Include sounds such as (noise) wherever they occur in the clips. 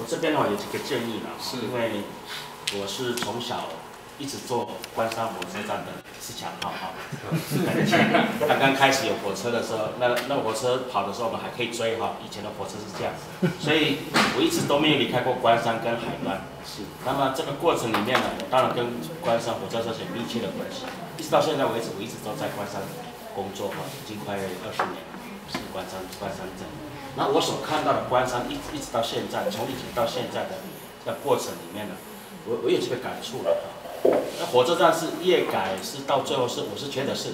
我这边的话有几个建议啦，是因为我是从小一直坐关山火车站的是强号哈 (laughs) (laughs) 刚刚开始有火车的时候，那那火车跑的时候我们还可以追哈，以前的火车是这样，(laughs) 所以我一直都没有离开过关山跟海端。是，那么这个过程里面呢，我当然跟关山火车站是有密切的关系，一直到现在为止，我一直都在关山工作哈，已经快二十年了，是关山关山镇。那我所看到的关山一直一直到现在，从以前到现在的这个过程里面呢，我我有这个感触了哈。那火车站是越改是到最后是，我是觉得是，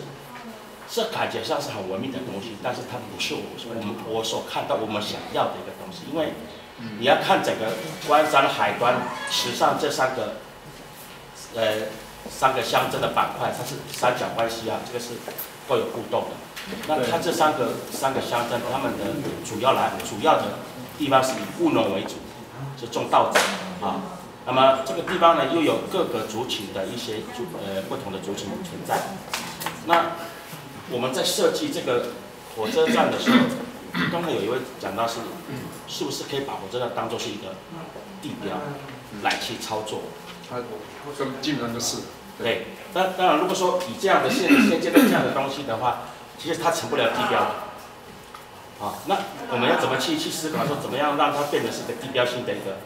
这感觉上是很文明的东西，但是它不是我我们我所看到我们想要的一个东西，因为你要看整个关山海端池上这三个，呃三个乡镇的板块，它是三角关系啊，这个是都有互动的。那它这三个三个乡镇，他们的主要来主要的地方是以务农为主，是种稻子啊。那么这个地方呢，又有各个族群的一些族呃不同的族群存在。那我们在设计这个火车站的时候，刚才有一位讲到是，是不是可以把火车站当做是一个地标来去操作？它这基本上就是对，当当然，如果说以这样的现现阶段这样的东西的话，其实它成不了地标的。啊，那我们要怎么去去思考说，怎么样让它变成是一个地标性的一个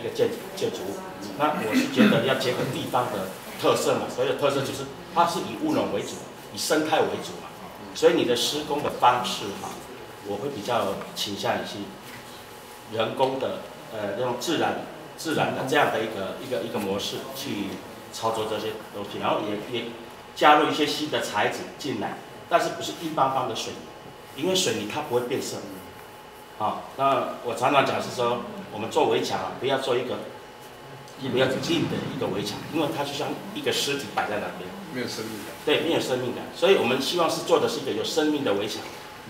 一个建建筑物？那我是觉得要结合地方的特色嘛，所以特色就是它是以务农为主，以生态为主嘛，所以你的施工的方式哈，我会比较倾向于是人工的呃那种自然自然的这样的一个一个一个模式去操作这些东西，然后也也加入一些新的材质进来，但是不是硬邦邦的水泥，因为水泥它不会变色。啊，那我常常讲是说，我们做围墙啊，不要做一个不要硬的一个围墙，因为它就像一个尸体摆在那边，没有生命感。对，没有生命感。所以我们希望是做的是一个有生命的围墙，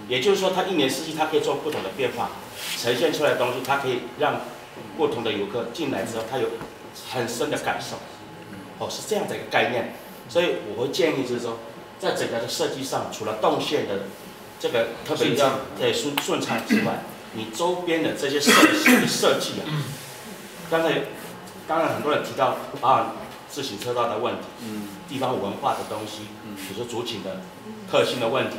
也就是说，它一年四季它可以做不同的变化，呈现出来的东西，它可以让不同的游客进来之后，他有很深的感受。哦，是这样的一个概念。所以我会建议就是说，在整个的设计上，除了动线的这个特别要对顺顺畅之外，你周边的这些设计设计啊，刚才刚才很多人提到啊自行车道的问题，嗯地方文化的东西，嗯比如说主体的特性的问题，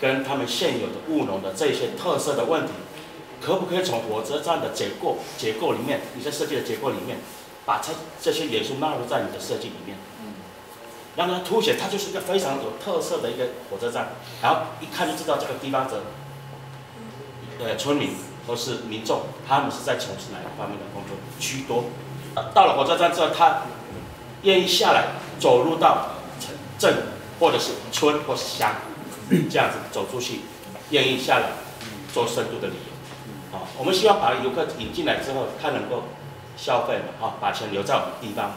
跟他们现有的务农的这些特色的问题，可不可以从火车站的结构结构里面，你在设计的结构里面，把这这些元素纳入在你的设计里面，嗯让它凸显它就是一个非常有特色的一个火车站，然后一看就知道这个地方的呃村民或是民众，他们是在从事哪一方面的工作居多。呃到了火车站之后，他愿意下来走入到城镇或者是村或是乡，这样子走出去，愿意下来做深度的旅游。啊，我们希望把游客引进来之后，他能够消费嘛，哈，把钱留在我们地方嘛，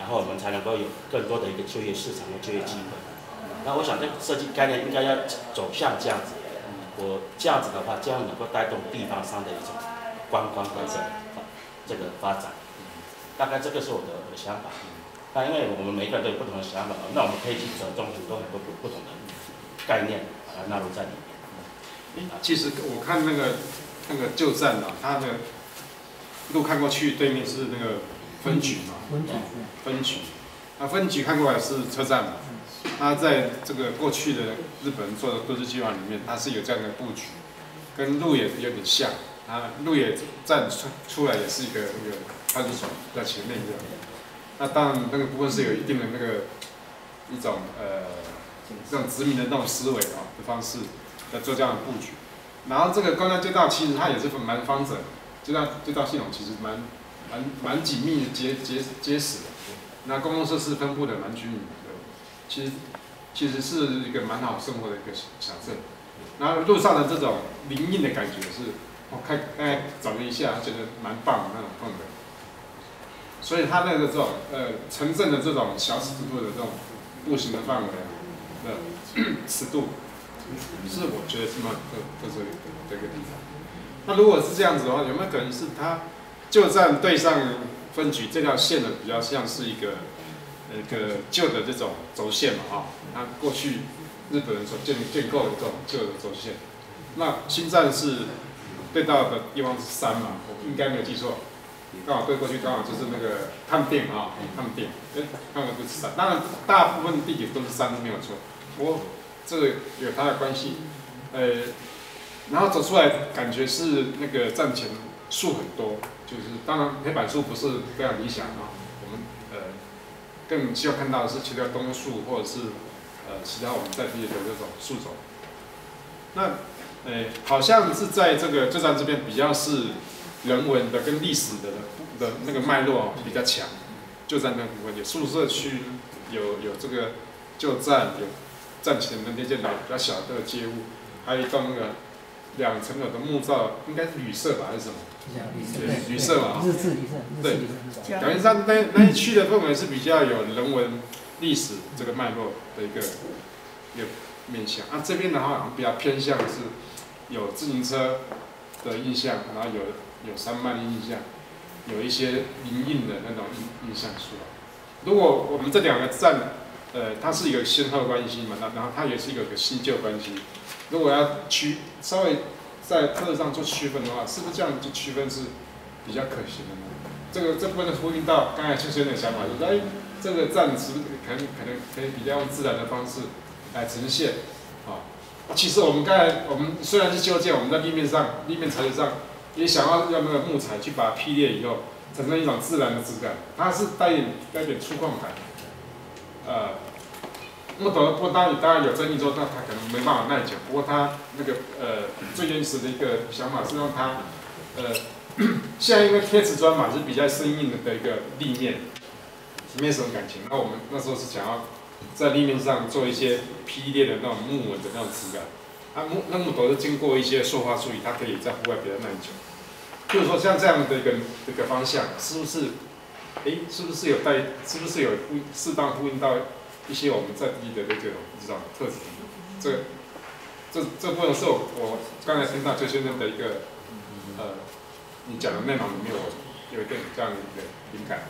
然后我们才能够有更多的一个就业市场和就业机会。那我想这个设计概念应该要走向这样子，我这样子的话，这样能够带动地方上的一种观光的这个这个发展。大概这个是我的我的想法。那因为我们每个人都有不同的想法，那我们可以去折中很多很多不不同的概念，把它纳入在里面。其实我看那个那个旧站啊，它的路看过去对面是那个分局嘛，分局，分局那分局看过来是车站嘛，它在这个过去的日本人做的都市计划里面，它是有这样的布局，跟路野有点像，啊，鹿野站出出来也是一个那个派出所在前面这样，那当然那个部分是有一定的那个一种呃这种殖民的那种思维啊的方式在做这样的布局。然后这个公交街道其实它也是蛮方整，这道这道系统其实蛮蛮蛮紧密的结结结实的。那公共设施分布的蛮均匀的，其实其实是一个蛮好生活的一个小镇。然后路上的这种林荫的感觉是，我看刚才找了一下，觉得蛮棒的那种氛围。所以它那个这种呃城镇的这种小尺度的这种步行的范围的 (coughs) 尺度，是我觉得是蛮特特色的这个地方。那如果是这样子的话，有没有可能是它旧站对上分局这条线的比较像是一个呃个旧的这种轴线嘛哈？它过去日本人所建建构的这种旧的轴线。那新站是对到的地方是山嘛，我应该没有记错，刚好对过去刚好就是那个探店啊，探店，哎，刚好就是山。当然，大部分地点都是山，没有错。不过这个有它的关系，呃，然后走出来感觉是那个站前树很多，就是当然黑板树不是非常理想啊，我们呃更希望看到的是其他枫树或者是呃其他我们在地的这种树种。那诶，好像是在这个旧站这边比较是人文的跟历史的的那个脉络比较强。旧站那部分有宿舍区，有有这个旧站，有站前的那些老比较小的街屋，还有一栋那个两层楼的木造，应该是旅社吧还是什么？旅社嘛。日式旅社。对。感觉上那那一区的氛围是比较有人文历史这个脉络的一个一个面向。啊，这边的话好像比较偏向是。有自行车的印象，然后有有山脉的印象，有一些林荫的那种印印象出来。如果我们这两个站，呃，它是一个先后关系嘛，那然后它也是一个个新旧关系。如果要区稍微在特色上做区分的话，是不是这样就区分是比较可行的呢？这个这部分的呼应到刚才邱先生的想法，就是哎，这个站是不是可能可能可以比较用自然的方式来呈现啊？其实我们刚才我们虽然是修建，我们在立面上、立面材质上也想要用那个木材去把它劈裂以后，产生一种自然的质感。它是带点带点粗犷感。呃，木头不当然当然有争议说，那它可能没办法耐久。不过它那个呃最原始的一个想法是让它呃，(coughs) 像一个贴瓷砖嘛是比较生硬的一个立面，没什么感情。那我们那时候是想要。在立面上做一些劈裂的那种木纹的那种质感，啊木那木头是经过一些塑化处理，它可以在户外比较耐久。就是说像这样的一个一个方向，是不是？哎，是不是有带？是不是有呼适当呼应到一些我们在地的那种这种特质？这这这部分是我我刚才听到周先生的一个呃，你讲的内容里面，我有一点这样的一个灵感。